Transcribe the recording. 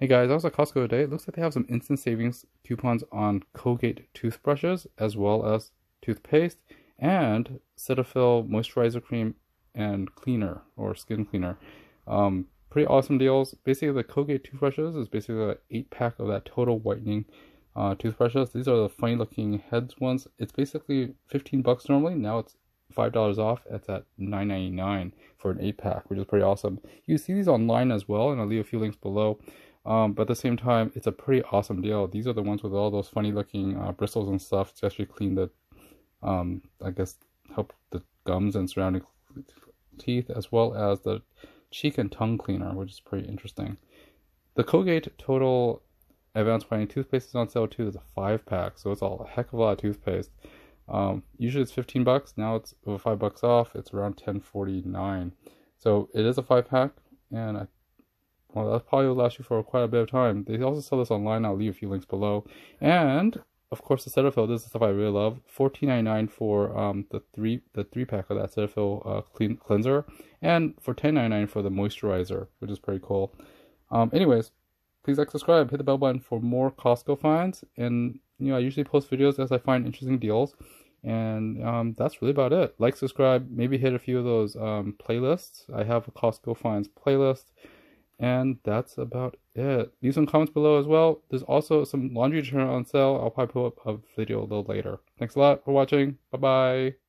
Hey guys, I was at Costco today. It looks like they have some instant savings coupons on Colgate toothbrushes as well as toothpaste and Cetaphil moisturizer cream and cleaner or skin cleaner. Um, pretty awesome deals. Basically, the Colgate toothbrushes is basically an eight pack of that total whitening uh, toothbrushes. These are the funny looking heads ones. It's basically 15 bucks normally. Now it's five dollars off. It's at nine ninety nine for an eight pack, which is pretty awesome. You see these online as well, and I'll leave a few links below. Um, but at the same time, it's a pretty awesome deal. These are the ones with all those funny looking uh, bristles and stuff to actually clean the, um, I guess, help the gums and surrounding teeth, as well as the cheek and tongue cleaner, which is pretty interesting. The Colgate Total Advanced Whitening Toothpaste is on sale too. It's a five pack, so it's all a heck of a lot of toothpaste. Um, usually it's 15 bucks. Now it's over five bucks off. It's around 10.49. So it is a five pack, and I well, that probably will last you for quite a bit of time. They also sell this online. I'll leave a few links below. And of course, the Cetaphil. This is stuff I really love. Fourteen ninety nine for um the three the three pack of that Cetaphil uh, clean cleanser, and for ten ninety nine for the moisturizer, which is pretty cool. Um, anyways, please like, subscribe, hit the bell button for more Costco finds, and you know I usually post videos as I find interesting deals. And um, that's really about it. Like, subscribe, maybe hit a few of those um, playlists. I have a Costco finds playlist. And that's about it. Leave some comments below as well. There's also some laundry detergent on sale. I'll probably put up a video a little later. Thanks a lot for watching. Bye bye.